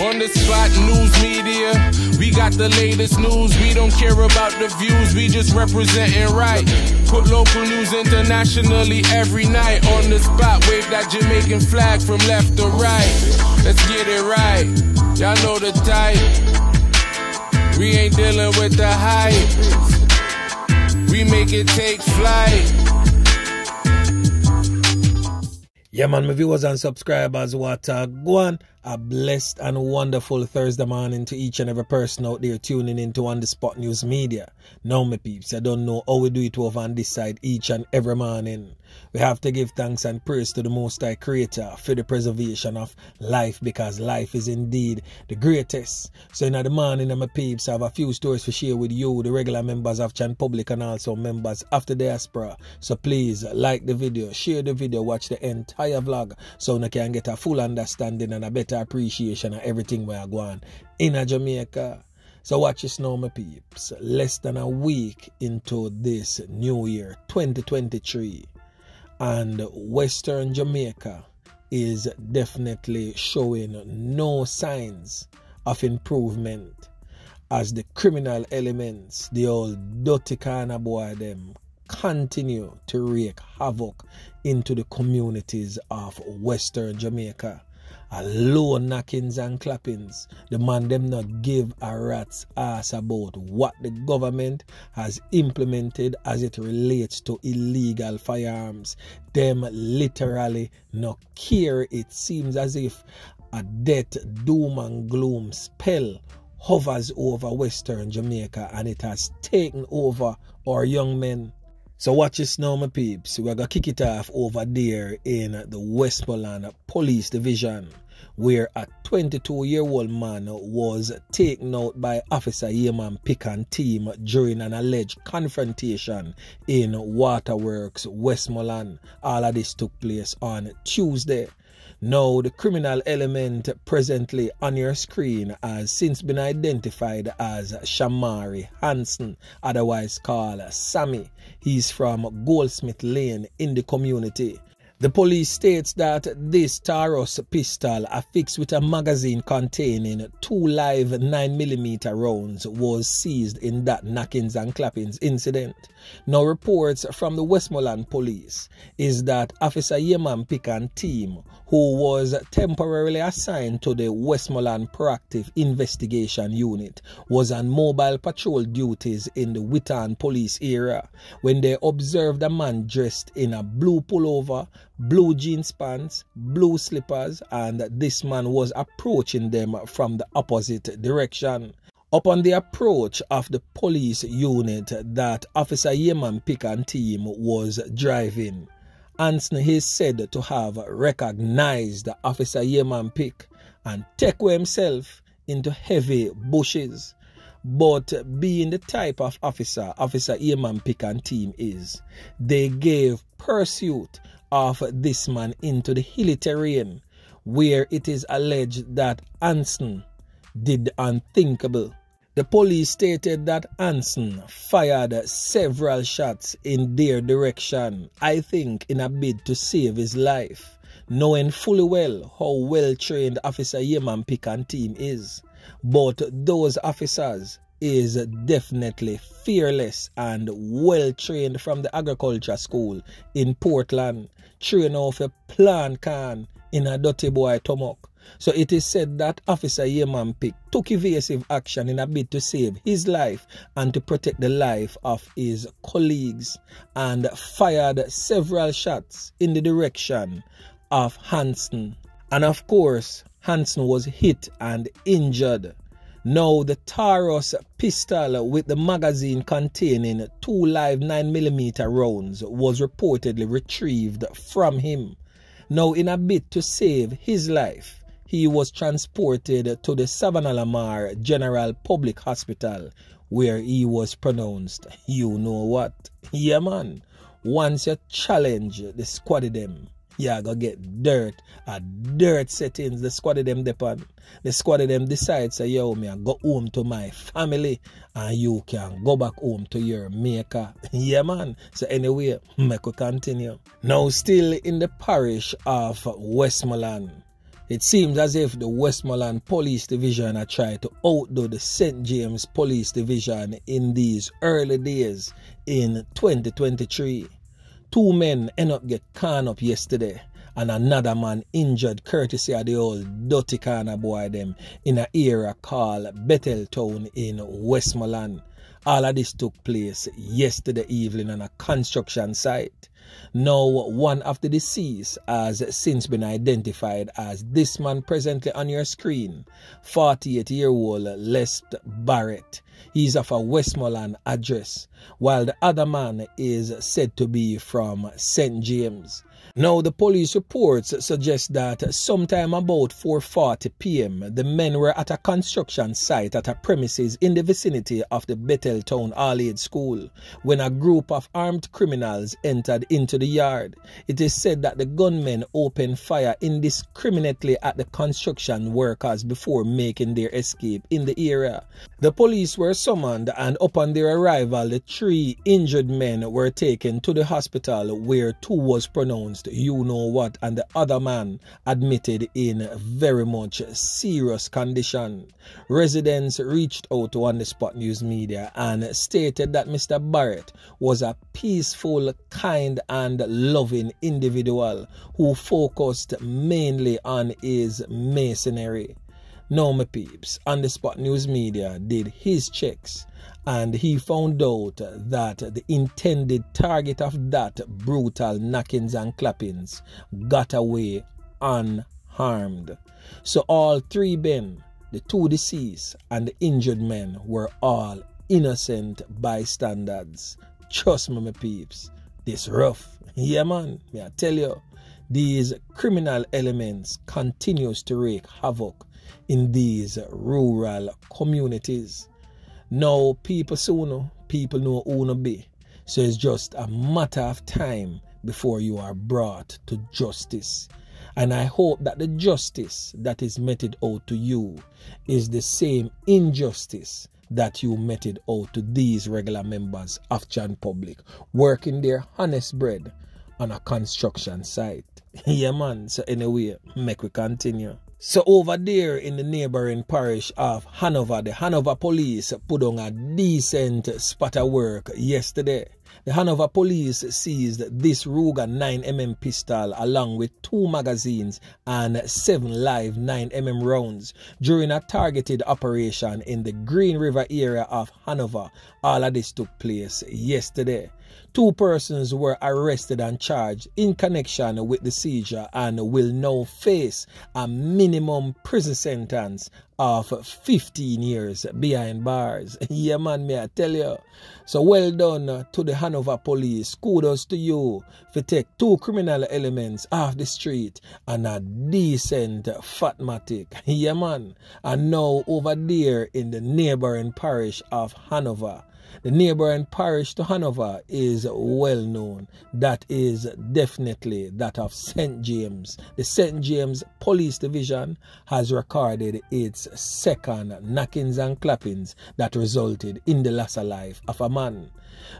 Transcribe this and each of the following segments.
On the spot news media, we got the latest news. We don't care about the views, we just representing right. Put local news internationally every night. On the spot, wave that Jamaican flag from left to right. Let's get it right. Y'all know the type. We ain't dealing with the hype. We make it take flight. Yeah, man, my viewers and subscribers, what uh, go a blessed and wonderful Thursday morning to each and every person out there tuning into On The Spot News Media. Now, my peeps, I don't know how we do it over on this side each and every morning. We have to give thanks and praise to the Most High Creator for the preservation of life because life is indeed the greatest. So, in the morning, my peeps, I have a few stories to share with you, the regular members of John Public and also members of the diaspora. So, please like the video, share the video, watch the entire vlog so you can get a full understanding and a better appreciation of everything we are going in Jamaica. So watch this now, my peeps. Less than a week into this new year, 2023, and Western Jamaica is definitely showing no signs of improvement as the criminal elements, the old dirty kind of boy them, continue to wreak havoc into the communities of Western Jamaica. A low knockings and clappings. The man them not give a rat's ass about what the government has implemented as it relates to illegal firearms. Them literally not care. It seems as if a death, doom and gloom spell hovers over Western Jamaica and it has taken over our young men so watch this now, my peeps. We're to kick it off over there in the Westmoreland Police Division, where a 22-year-old man was taken out by Officer Yeman Pican team during an alleged confrontation in Waterworks, Westmoreland. All of this took place on Tuesday. Now, the criminal element presently on your screen has since been identified as Shamari Hanson, otherwise called Sammy. He's from Goldsmith Lane in the community. The police states that this Taurus pistol affixed with a magazine containing two live 9mm rounds was seized in that knockings and clappings incident. Now reports from the Westmoreland police is that Officer Yeman Pican team who was temporarily assigned to the Westmoreland Proactive Investigation Unit was on mobile patrol duties in the Whitton police area when they observed a man dressed in a blue pullover blue jeans pants, blue slippers, and this man was approaching them from the opposite direction. Upon the approach of the police unit that Officer Yeman Pican team was driving, Anson is said to have recognized Officer Yeman Pick and take himself into heavy bushes. But being the type of officer Officer Yeman Pican team is, they gave pursuit of this man into the hilly terrain where it is alleged that Anson did unthinkable. The police stated that Anson fired several shots in their direction, I think in a bid to save his life, knowing fully well how well trained Officer Yeman Pican team is. But those officers is definitely fearless and well trained from the agriculture school in Portland. Train off a plant can in a dirty boy tomok. So it is said that Officer Yeman Pick took evasive action in a bid to save his life and to protect the life of his colleagues and fired several shots in the direction of Hanson. And of course, Hanson was hit and injured. Now, the Taurus pistol with the magazine containing two live 9mm rounds was reportedly retrieved from him. Now, in a bid to save his life, he was transported to the Savanna-la-Mar General Public Hospital where he was pronounced, you know what? Yeah, man. Once you challenge the squad them, yeah, go get dirt. A dirt settings, the squad of them depend. The squad of them decide, say, yo, me I go home to my family and you can go back home to your maker. yeah, man. So anyway, make we continue. Now, still in the parish of Westmoreland, It seems as if the Westmoreland Police Division are trying to outdo the St. James Police Division in these early days in 2023. Two men end up get caught up yesterday and another man injured courtesy of the old dirty corner boy them in a area called Betheltown in Westmoreland. All of this took place yesterday evening on a construction site. Now, one of the deceased has since been identified as this man presently on your screen, 48 year old Lespt Barrett. He's of a Westmoreland address, while the other man is said to be from St. James. Now, the police reports suggest that sometime about 4:40 p.m., the men were at a construction site at a premises in the vicinity of the Betheltown All Age School when a group of armed criminals entered into the yard. It is said that the gunmen opened fire indiscriminately at the construction workers before making their escape in the area. The police were summoned, and upon their arrival, the three injured men were taken to the hospital where two was pronounced you know what, and the other man admitted in very much serious condition. Residents reached out to On the Spot News Media and stated that Mr. Barrett was a peaceful, kind, and loving individual who focused mainly on his masonry. Now, my peeps, On the Spot News Media did his checks and he found out that the intended target of that brutal knockings and clappings got away unharmed. So all three men, the two deceased and the injured men, were all innocent bystanders. Trust me, my peeps, this rough. Yeah, man, may I tell you, these criminal elements continues to wreak havoc in these rural communities. Now people soon people know who be. So it's just a matter of time before you are brought to justice. And I hope that the justice that is meted out to you is the same injustice that you meted out to these regular members of John Public working their honest bread on a construction site. yeah man, so anyway, make we continue. So over there in the neighboring parish of Hanover, the Hanover police put on a decent spot of work yesterday. The Hanover police seized this Ruger 9mm pistol along with two magazines and seven live 9mm rounds during a targeted operation in the Green River area of Hanover. All of this took place yesterday. Two persons were arrested and charged in connection with the seizure and will now face a minimum prison sentence of 15 years behind bars. yeah, man, may I tell you. So well done to the Hanover police. Kudos to you for take two criminal elements off the street and a decent fatmatic. yeah, man. And now over there in the neighboring parish of Hanover. The neighboring parish to Hanover is well known. That is definitely that of St. James. The St. James Police Division has recorded its second knockings and clappings that resulted in the loss of life of a man.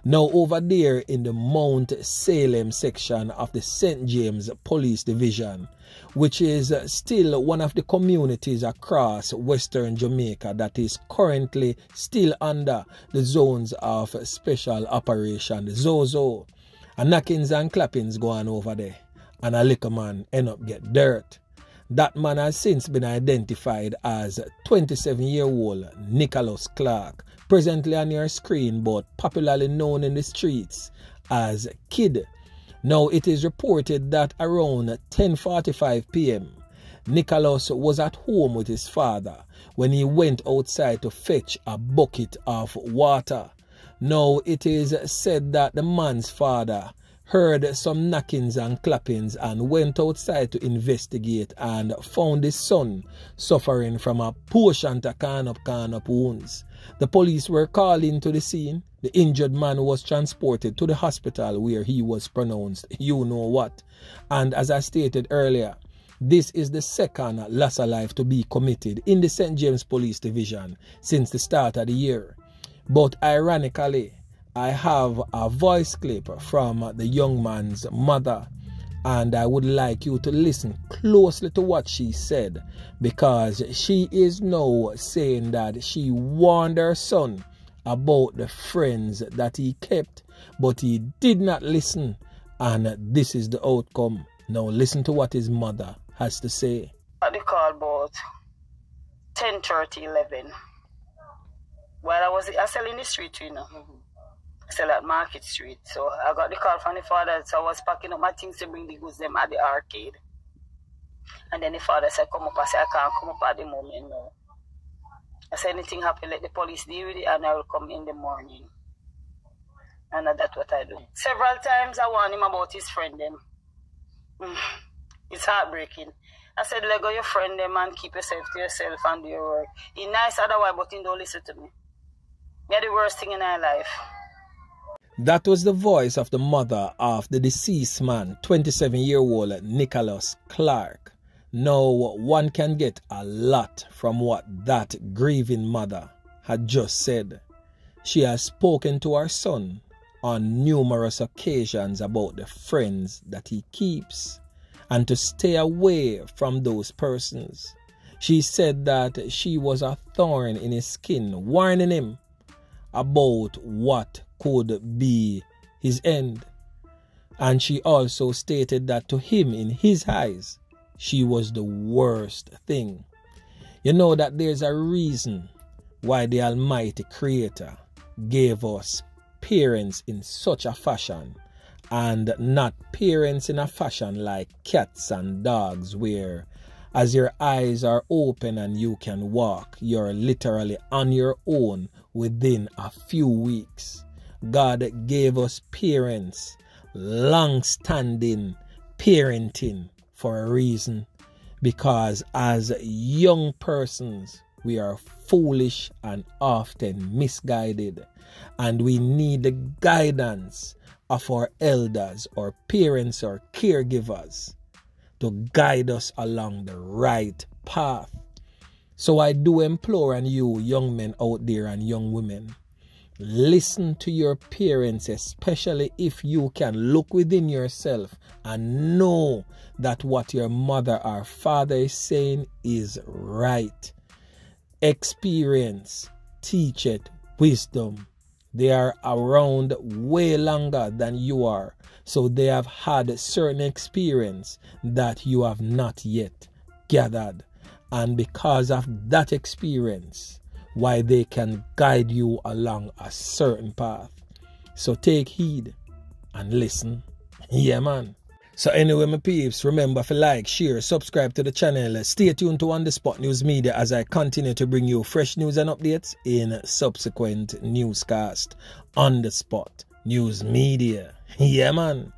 Now, over there in the Mount Salem section of the St. James Police Division, which is uh, still one of the communities across Western Jamaica that is currently still under the zones of special operation, ZOSO. And knockings and clappings going over there. And a liquor man end up get dirt. That man has since been identified as 27 year old Nicholas Clarke, presently on your screen but popularly known in the streets as Kid. Now it is reported that around 10:45 p.m. Nicholas was at home with his father when he went outside to fetch a bucket of water. Now it is said that the man's father heard some knockings and clappings and went outside to investigate and found his son suffering from a portion to can up can up wounds. The police were called into the scene. The injured man was transported to the hospital where he was pronounced you know what. And as I stated earlier, this is the second loss of life to be committed in the St. James Police Division since the start of the year. But ironically, I have a voice clip from the young man's mother And I would like you to listen closely to what she said because she is now saying that she warned her son about the friends that he kept, but he did not listen. And this is the outcome. Now, listen to what his mother has to say. What they call about 10 30, 11. While I was I sell in the street, you know. Mm-hmm. Sell at Market Street. So I got the call from the father, so I was packing up my things to bring the goods them at the arcade. And then the father said, Come up. I said, I can't come up at the moment, no. I said, anything happen, let the police deal with it and I will come in the morning. And that's what I do. Several times I warn him about his friend them. It's heartbreaking. I said, let go your friend them and keep yourself to yourself and do your work. He nice otherwise, but he don't listen to me. You're the worst thing in our life. That was the voice of the mother of the deceased man, 27 year old Nicholas Clarke. Now, one can get a lot from what that grieving mother had just said. She has spoken to her son on numerous occasions about the friends that he keeps and to stay away from those persons. She said that she was a thorn in his skin, warning him about what could be his end. And she also stated that to him, in his eyes, she was the worst thing. You know that there's a reason why the Almighty Creator gave us parents in such a fashion and not parents in a fashion like cats and dogs where as your eyes are open and you can walk, you're literally on your own within a few weeks. God gave us parents, long standing parenting for a reason. Because as young persons, we are foolish and often misguided. And we need the guidance of our elders or parents or caregivers to guide us along the right path. So I do implore on you, young men out there and young women, listen to your parents, especially if you can look within yourself and know that what your mother or father is saying is right. Experience, teach it, wisdom. They are around way longer than you are. So they have had certain experience that you have not yet gathered. And because of that experience, why they can guide you along a certain path. So take heed and listen. Yeah, man. So anyway, my peeps, remember to like, share, subscribe to the channel. Stay tuned to On The Spot News Media as I continue to bring you fresh news and updates in subsequent newscast. On The Spot News Media. Yeah, man.